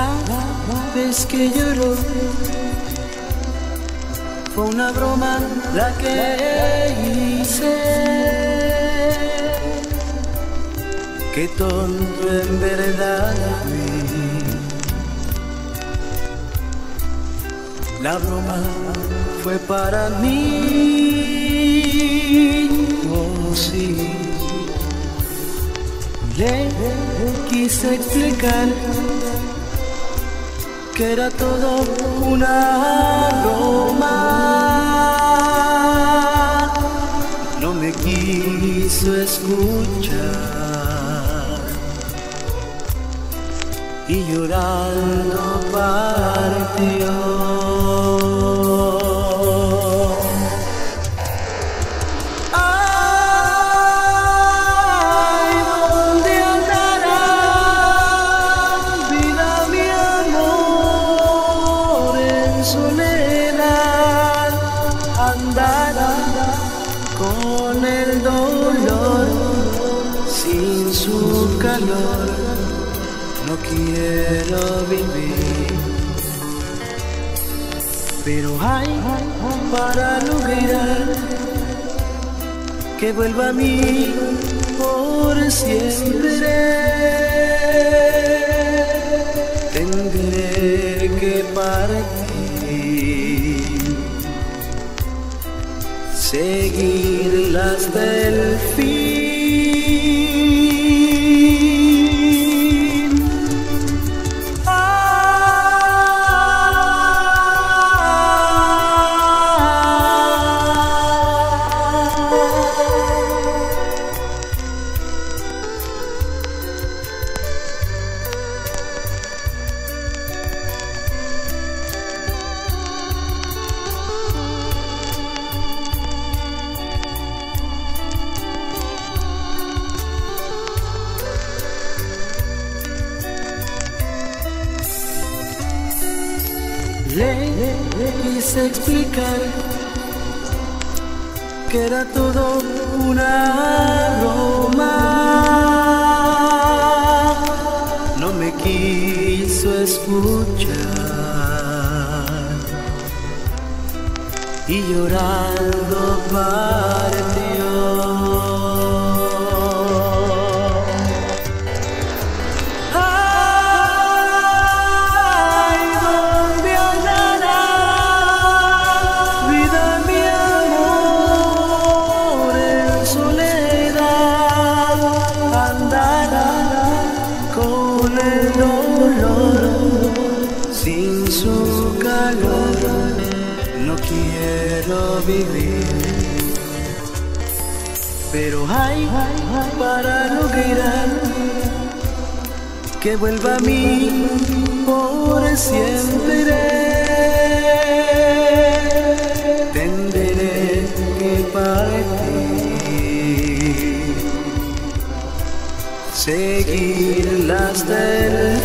La vez que lloró fue una broma la que hice. Qué tonto en verdad fui. La broma fue para mí. Oh, sí. Le quise explicar que era todo una broma. No me quiso escuchar y llorando partió. No quiero vivir, pero hay para lograr que vuelva a mí por siempre. Tendré que partir, seguirlas del Le quise explicar que era todo una broma. No me quiso escuchar y llorando partió. Su calor. No quiero vivir, pero hay para lograr que vuelva a mí por siempre. Tendré que partir, seguir las de